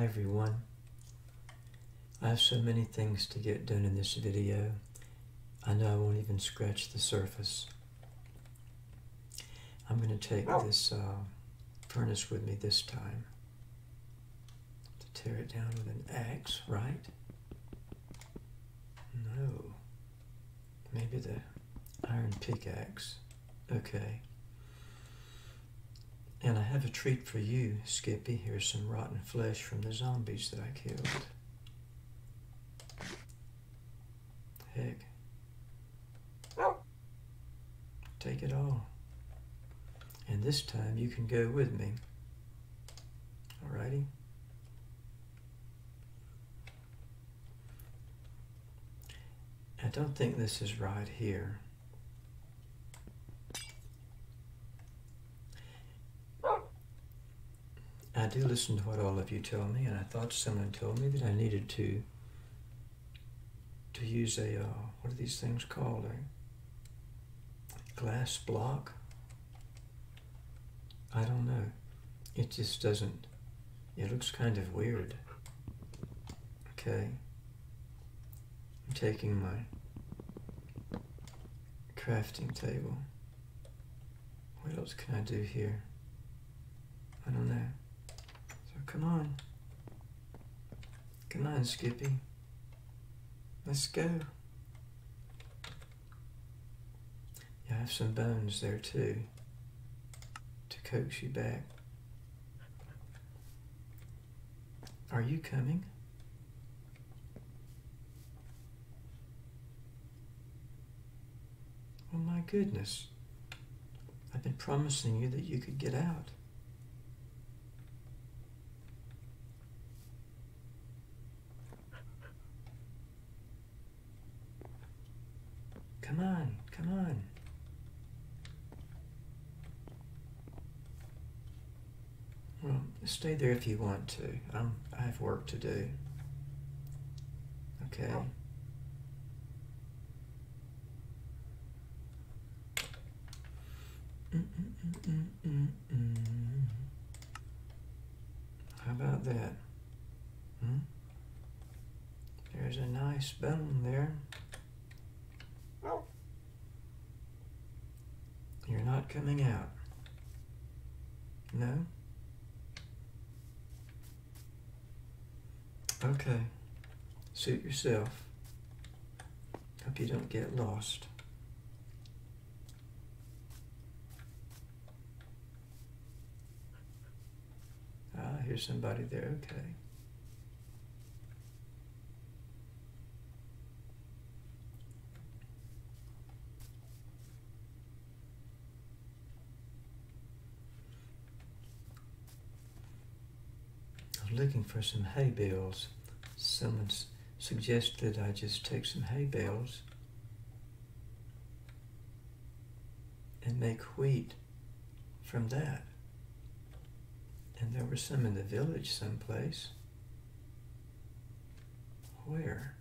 Hi everyone. I have so many things to get done in this video. I know I won't even scratch the surface. I'm going to take this uh, furnace with me this time to tear it down with an axe, right? No. Maybe the iron pickaxe. Okay. And I have a treat for you, Skippy. Here's some rotten flesh from the zombies that I killed. Heck. Oh. Take it all. And this time you can go with me. Alrighty? I don't think this is right here. I do listen to what all of you tell me, and I thought someone told me that I needed to to use a uh, what are these things called? A glass block? I don't know. It just doesn't. It looks kind of weird. Okay. I'm taking my crafting table. What else can I do here? I don't know. Come on. Come on, Skippy. Let's go. Yeah, I have some bones there too to coax you back. Are you coming? Oh my goodness. I've been promising you that you could get out. Come on, come on. Well, stay there if you want to. I'm, I have work to do. Okay. -mm How about that? Hmm? There's a nice bone there. You're not coming out. No? Okay. Suit yourself. Hope you don't get lost. Ah, here's somebody there. Okay. Looking for some hay bales. Someone suggested I just take some hay bales and make wheat from that. And there were some in the village someplace. Where?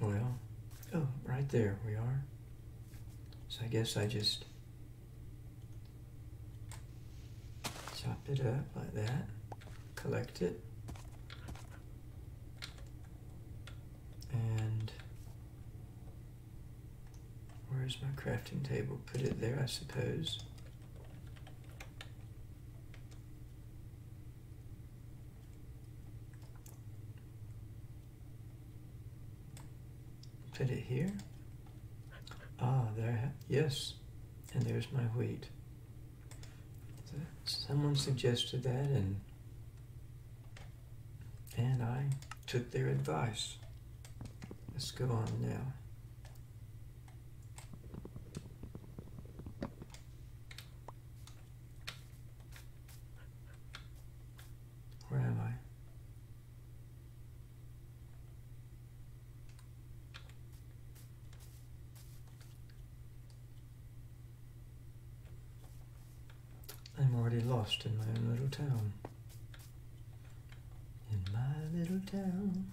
Well, oh, right there we are. So I guess I just chop it up like that, collect it, and where's my crafting table? Put it there, I suppose. Put it here. Ah, there, yes. And there's my wheat. So someone suggested that and and I took their advice. Let's go on now. lost in my own little town. In my little town.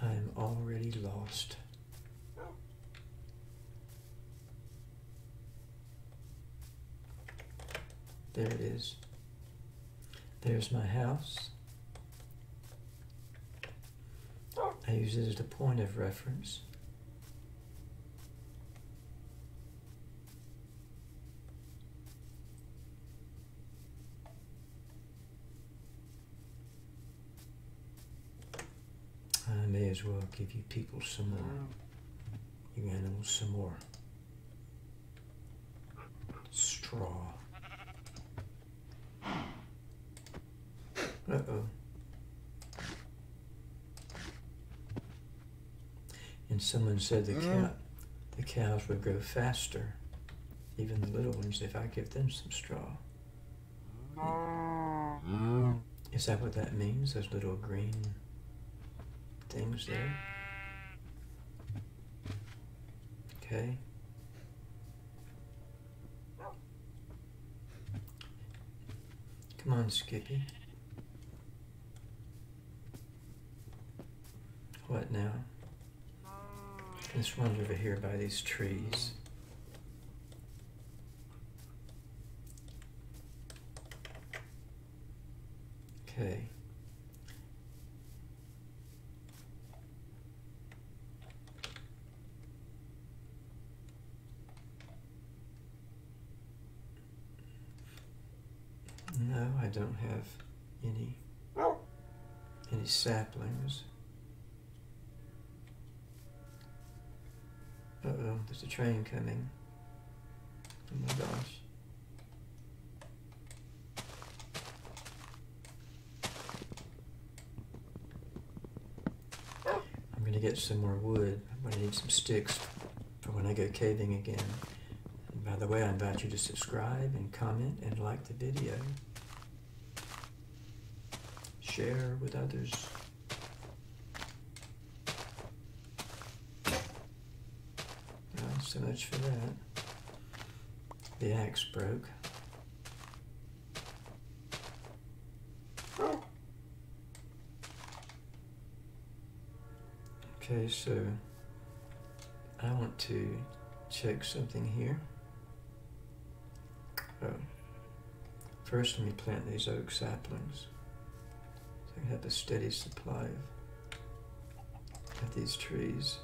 I'm already lost. There it is. There's my house. I use it as a point of reference. I may as well give you people some more, you animals some more straw. Uh-oh. And someone said the mm. cow, the cows would grow faster, even the little ones, if I give them some straw. Mm. Is that what that means? Those little green things there? Okay. Come on, Skippy. What now? Let's wander over here by these trees. Okay. No, I don't have any any saplings. Uh oh, there's a train coming. Oh my gosh. I'm gonna get some more wood. I'm gonna need some sticks for when I go caving again. And by the way, I invite you to subscribe and comment and like the video. Share with others. Well, so much for that. The axe broke. Okay, so I want to check something here. Oh. First, let me plant these oak saplings so I have a steady supply of, of these trees.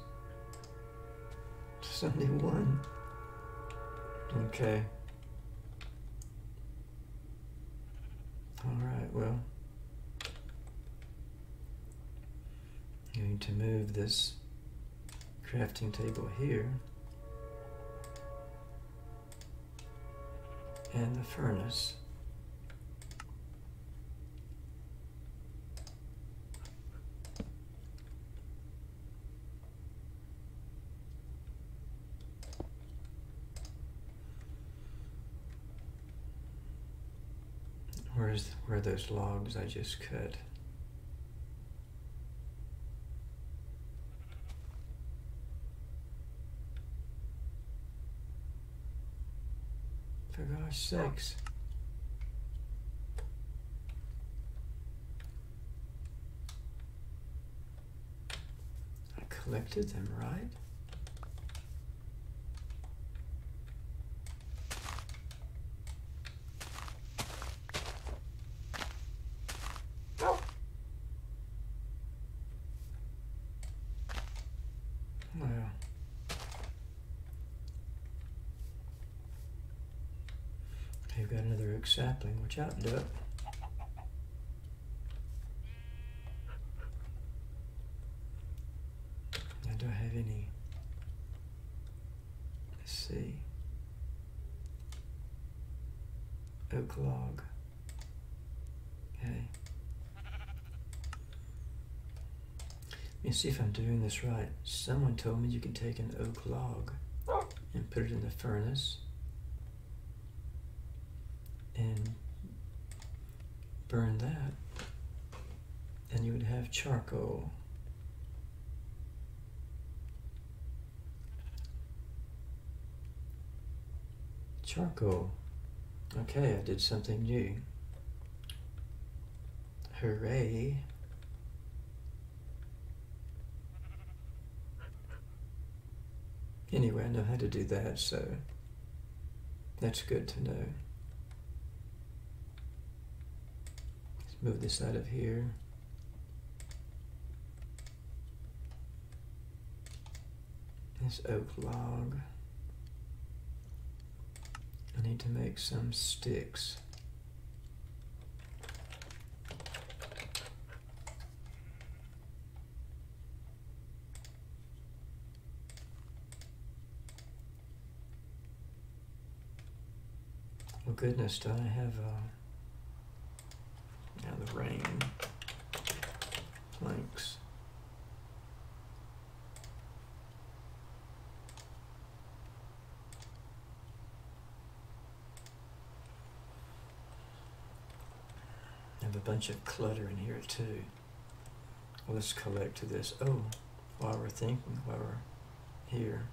Just only one. Okay. All right, well, I'm going to move this crafting table here and the furnace. Where those logs I just cut? For gosh sakes. I collected them, right? Well. We've got another oak sapling. Watch out, duck. I don't have any. Let's see. Oak log. Okay. Let me see if I'm doing this right. Someone told me you can take an oak log and put it in the furnace and burn that, and you would have charcoal. Charcoal. Okay, I did something new. Hooray. Anyway, I know how to do that, so that's good to know. Move this out of here. This oak log. I need to make some sticks. Oh goodness, do I have uh now the rain planks. I have a bunch of clutter in here too. Let's collect to this. Oh, while we're thinking, while we're here,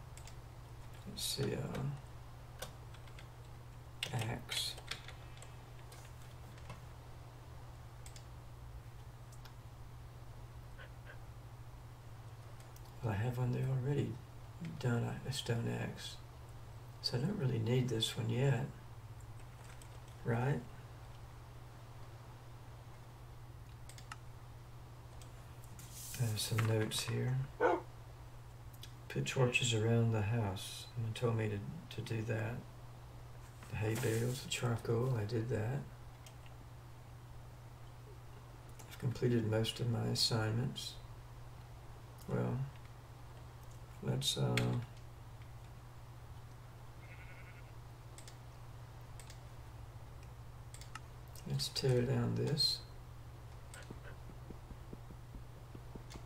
let's see. Uh, axe. I have one there already done, a stone axe. So I don't really need this one yet, right? Have some notes here. Put torches around the house. Someone told me to, to do that the hay bales, the charcoal, I did that. I've completed most of my assignments. Well, let's uh, let's tear down this.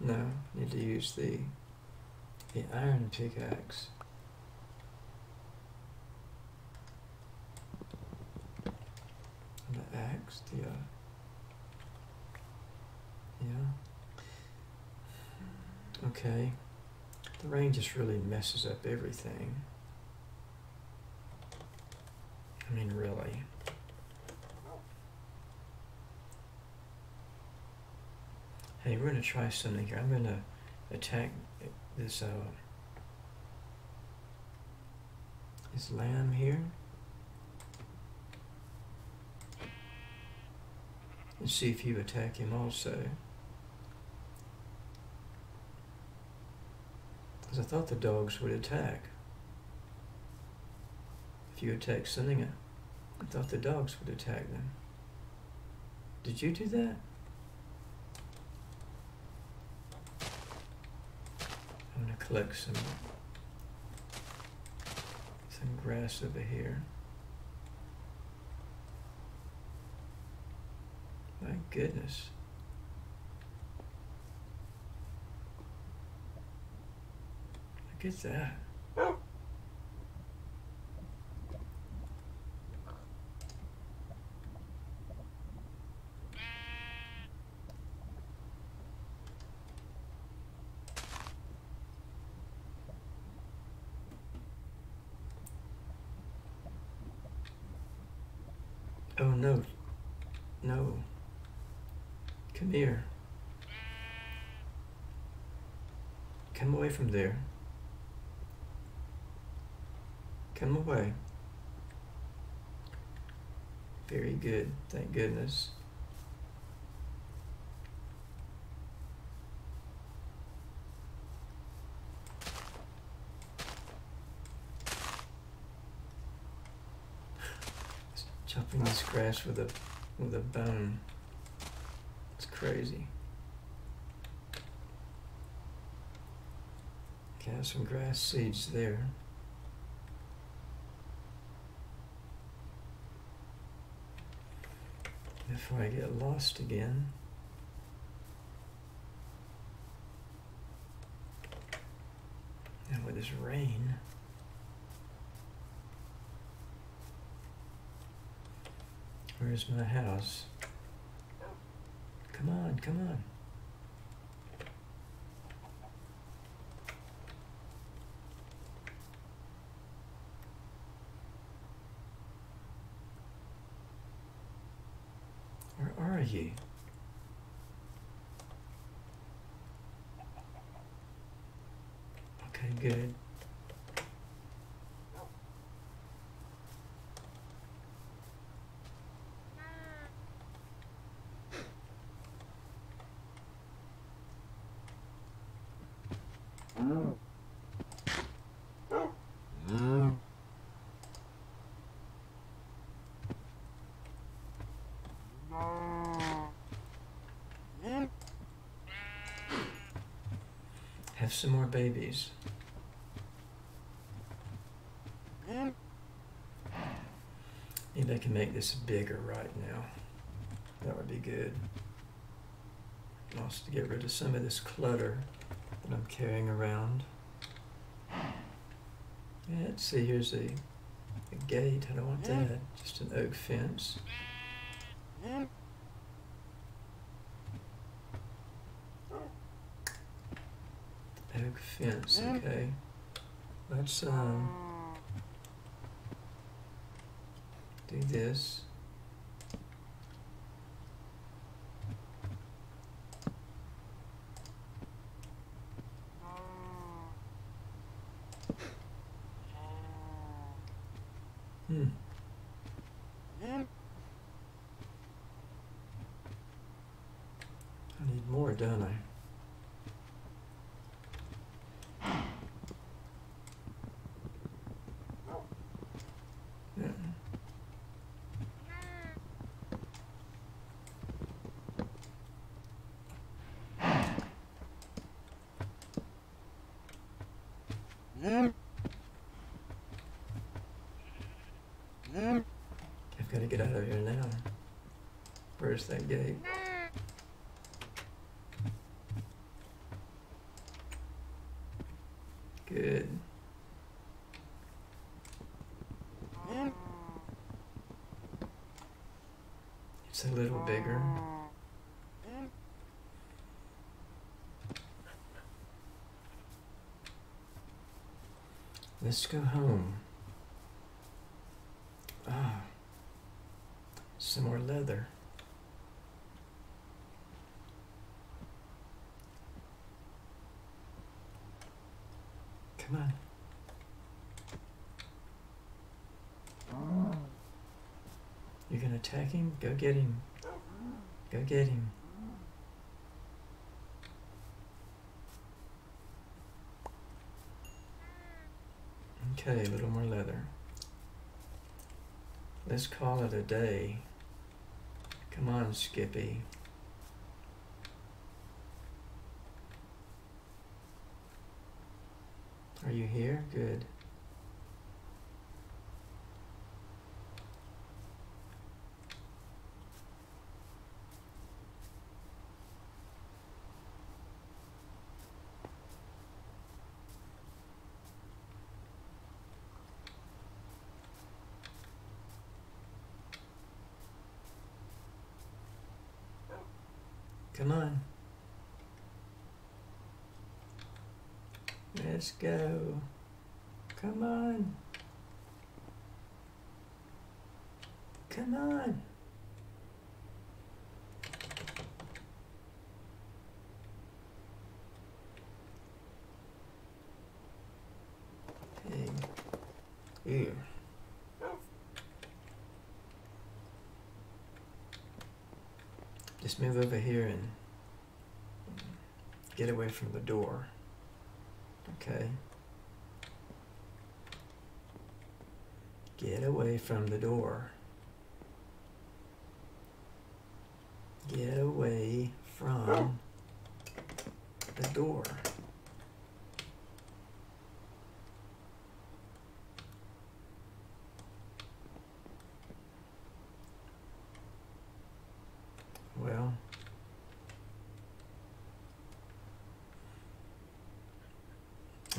No, need to use the the iron pickaxe. the axe, the, uh, yeah. Okay. The rain just really messes up everything. I mean, really. Hey, we're going to try something here. I'm going to attack this, uh, this lamb here. and see if you attack him also. Because I thought the dogs would attack. If you attack Suninga, I thought the dogs would attack them. Did you do that? I'm to collect some some grass over here. My goodness. At that. Uh, oh no, no. Come here. Come away from there. Come away. Very good. Thank goodness. Chopping this grass with a with a bone It's crazy. Okay, some grass seeds there. Before I get lost again. And with this rain. Where's my house? Come on, come on. are you Okay, good. Oh. Have some more babies. Mm. Maybe I can make this bigger right now. That would be good. Also to get rid of some of this clutter that I'm carrying around. Yeah, let's see, here's a, a gate. I don't want mm. that. Just an oak fence. Mm. Oak fence, okay. Let's um do this. Hmm. I need more, don't I? Yeah. I've got to get out of here now. Where's that gate? Good. It's a little bigger. Let's go home. Ah, some more leather. Come on. You're gonna attack him? Go get him. Go get him. Okay, a little more leather. Let's call it a day. Come on, Skippy. Are you here? Good. Come on. Let's go. Come on. Come on. Ew. Just move over here and get away from the door. Okay. Get away from the door. Get away from the door. Well,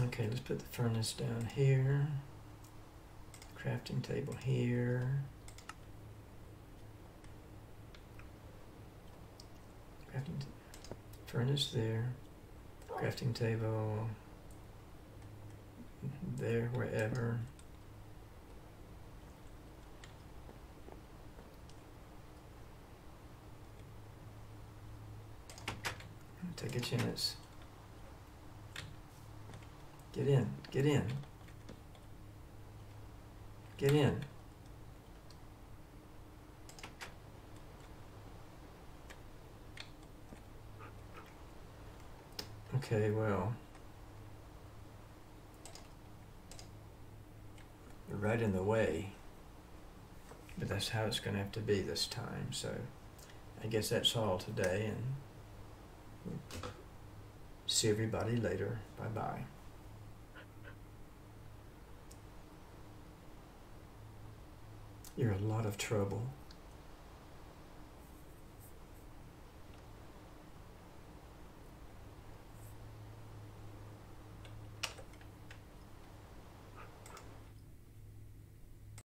okay, let's put the furnace down here. Crafting table here. Crafting furnace there. Crafting table there, wherever. Take a chance. Get in. Get in. Get in. Okay, well. You're right in the way. But that's how it's going to have to be this time, so I guess that's all today, and See everybody later. Bye bye You're a lot of trouble.